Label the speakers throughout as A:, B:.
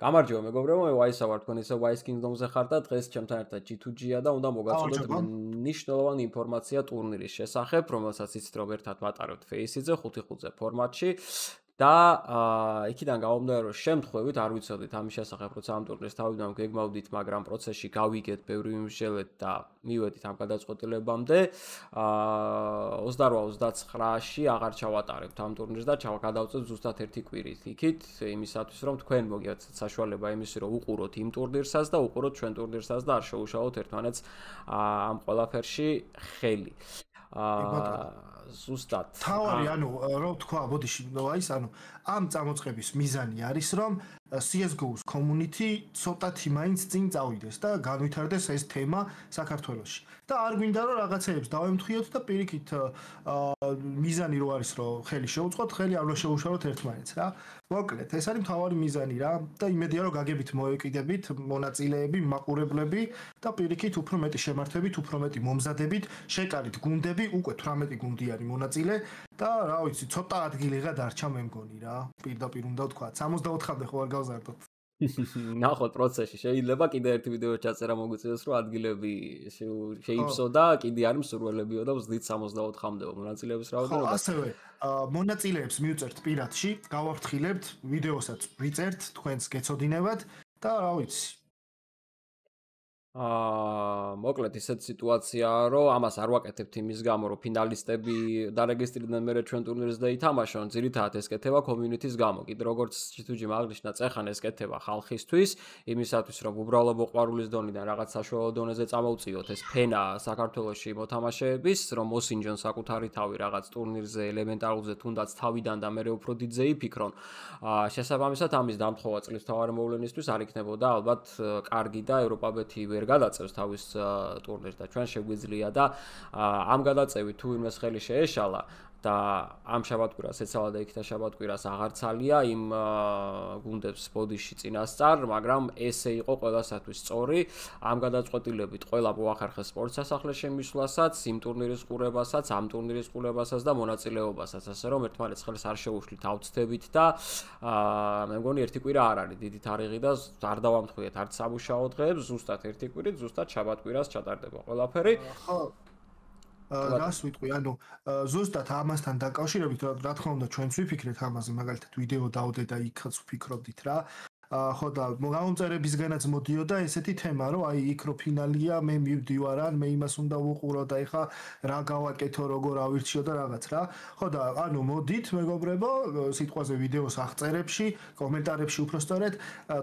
A: გამარჯობა მეგობრებო, მე ვაისა ვარ თქვენ ისე Wise Kingdom-ზე ხარ და დღეს ჩემთან ერთად G2G-ა და უნდა მოგაწოდოთ მნიშვნელოვანი ინფორმაცია ტურნირის შესახებ, რომელსაც იცით რომ ერთად ვატარებთ Face-ზე 5-5-ზე ფორმატში და იქიდან გამომდინარე რომ შემთხვევით არ ვიცოდით ამის შესახებ როცა ამ ტურნირს თავიდან გეგმავდით მაგრამ პროცესში გავიგეთ ბევრი მიმშელეთ და მივედით ამ გადაწყვეტილებამდე აა 28-29-ში აღარ ჩავატარებთ ამ ტურნირს და ჩავგადავწევთ ზუსტად ერთი კვირით იქით იმისათვის რომ თქვენ მოგიაცეთ საშუალება იმისი რომ უყუროთ იმ ტურნირსაც და უყუროთ ჩვენ ტურნირსაც და არ შეუშალოთ ერთმანეთს ამ ყველაფერში ხელი აა ზუსტად.
B: თავი ანუ რო თქვა, ბოდიში, აი ეს ანუ ამ წამოწყების მიზანი არის რომ CS:GO-ს community ცოტათი მაინც წინ წავიდეს და განვითარდეს ეს თემა საქართველოში. და არ გვინდა რომ რაღაცეებს დავემთხიოთ და პირიქით მიზანი რო არის რომ ხელი შეუწყოთ, ხელი არ შეუშალოთ ერთმანეთს რა. მოკლედ, ეს არის მთავარი მიზანი რა და იმედია რომ გაგებით მოეკიდებით მონაწილეები, მაყურებლები და პირიქით უფრო მეტი შემართებით, უფრო მეტი მომზადებით, შეკარით გუნდები, უკვე 18 გუნდი არის მონაწილე და რა ვიცი, ცოტა ადგილიღა დარჩა მე მგონი რა. პირდაპირ უნდა ვთქვა 64-მდე ხო არ გავზარდოთ.
A: ნახოთ პროცესში. შეიძლება კიდე ერთი ვიდეო ჩაწერა მოგვიწევს რომ ადგილები შეიფსო და კიდე არის მსურველებიო და ვზდით 64-მდე მონაწილეების რაოდენობა.
B: ხო ასევე მონაწილეებს მივწერთ პირადში გავაფრთხილებთ ვიდეოსაც ვიწერთ თქვენს გეცოდინებათ და რა ვიცი
A: აა მოკლედ ისეთ სიტუაციაა რომ ამას არ ვაკეთებთ იმის გამო რომ ფინალისტები დარეგისტრირდნენ მე ჩვენ ტურნირს და ითამაშონ ძირითადად ეს კეთება community-ს გამო. კიდე როგორც ჩიტუჯი მაგნიშნა წეხან ეს კეთება ხალხისთვის იმისათვის რომ უბრალო მოყვარულის დონიდან რაღაც საშუალო დონეზე წამოუწიოთ ეს ფენა საქართველოსში მოთამაშეების რომ მოსინჯონ საკუთარი თავი რაღაც ტურნირზე ელემენტარულზე თუნდაც თავიდან და მე უფრო დიდზე იფიქრონ. აა შესაბამისად ამის დამთხოვა წლის თავარი მოვლენისთვის არ იქნებოდა ალბათ კარგი და ევროპაბეთი ვერ გადაწევს თავის ტურნირს და ჩვენ შეგვიძლია და ამ გადაწევით თუ იმეს ხელი შეეშალა და ამ შაბათკვირას ეცალა და იქთა შაბათკვირას აღარცალია იმ გუნდებს ბოდიში წინასწარ, მაგრამ ესე იყო ყველასათვის სწორი. ამ გადაწყვეტილებით ყველა მოახერხეს სპორტ სასახლეს შემისვლასაც, იმ ტურნირის ყურებასაც, ამ ტურნირის ყურებასაც და მონაწილეობასაც, ასე რომ ერთმანეთს ხელს არ შეუშლით აუცდებით და მე მგონი ერთი კვირა არ არის დიდი თარიღი და არ დავამთხვიეთ არც სამუშაო დღეებს, ზუსტად ერთი კვირით, ზუსტად შაბათკვირას ჩატარდება ყველაფერი. ხო
B: რას ვიტყვი, ანუ ზუსტად ამასთან დაკავშირებით, რა თქმა უნდა, ჩვენც ვიფიქრეთ ამაზე, მაგალითად ვიდეო დავდე და იქაც ვფიქრობდით რა. ხო და გამომწერებისგანაც მოდიოდა ესეთი თემა, რომ აი იქ რო ფინალია, მე მივდივარ ან მე იმას უნდა ვუყურო და ეხა რა გავაკეთო, როგორ ავირჩიო და რაღაც რა. ხო და ანუ მოდით მეგობრებო, სიტყვაზე ვიდეოს აღწერებში, კომენტარებში უფრო სწორედ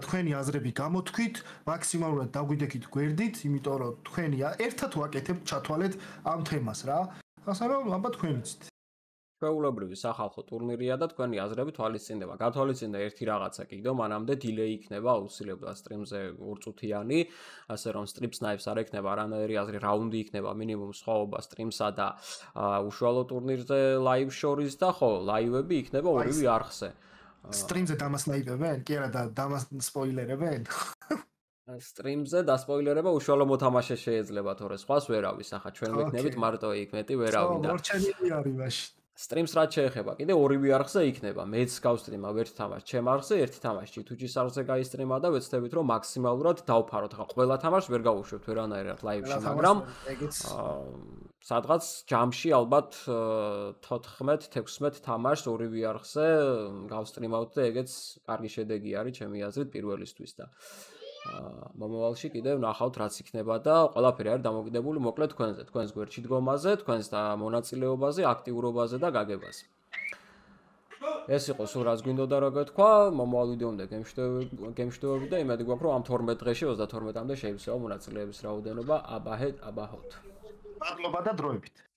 B: თქვენი აზრები გამოთქვით, მაქსიმალურად დაგვიდექით გვერდით, იმიტომ რომ თქვენია ერთად ვაკეთებ ჩათვალეთ ამ თემას რა. ასე რომ აბა თქვენიც
A: ჩვეულებრივი სახალხო ტურნირია და თქვენი აზრები თვალისწინდება. გათვალისწინდა ერთი რაღაცა კიდო, მანამდე დილეი იქნება აუცილებლად სტრიმზე ორწუთიანი, ასე რომ სტრიმ სნაიპს არ ექნება არანაირი აზრი, რაუნდი იქნება მინიმუმ სხვაობა სტრიმსა და უშუალო ტურნირზე ლაივ შორის და ხო, ლაივები იქნება ორივე არხზე.
B: სტრიმზე დამასნაიპებენ? კი არა და დამას სპოილერებენ?
A: სტრიმზე და სპოილერება უშუალო მოთამაშე შეიძლება თორე სხვას ვერავის, ახლა ჩვენ ვიქნებით მარტო იქ მეტი ვერავინ
B: და. ხო, მორჩენილი არის მაშინ.
A: სტრიმს რაც შეეხება, კიდე ორივე არხზე იქნება. მეც გავსტრიმა ერთ თამაშს ჩემ არხზე, ერთი თამაში Twitch-ის არხზე გაისტრიმა და ვეცდებით რომ მაქსიმალურად დავფაროთ. ხა ყველა თამაშს ვერ გავუშვებთ ვერანაირად ლაივში, მაგრამ სადღაც ჯამში ალბათ 14-16 თამაშს ორივე არხზე გავსტრიმავთ და ეგეც კარგი შედეგი არის ჩემი აზრით პირველისთვის და მომავალში კიდევ ნახავთ რაც იქნება და ყველაფერი არის დამოკიდებული მოკლედ თქვენზე, თქვენს გვერდში დგომაზე, თქვენს მონაწილეობაზე, აქტიურობაზე და გაგებაზე. ეს იყო სულ რაც გვინდოდა რა გეთქვა, მომავალ ვიდეომდე გემშვიდობები, გემშვიდობები და იმედი გვაქვს რომ ამ 12 დღეში 32-მდე შეიძლება მონაწილეების რაოდენობა აბაჰეთ აბაჰოთ.
B: მადლობა და დროებით.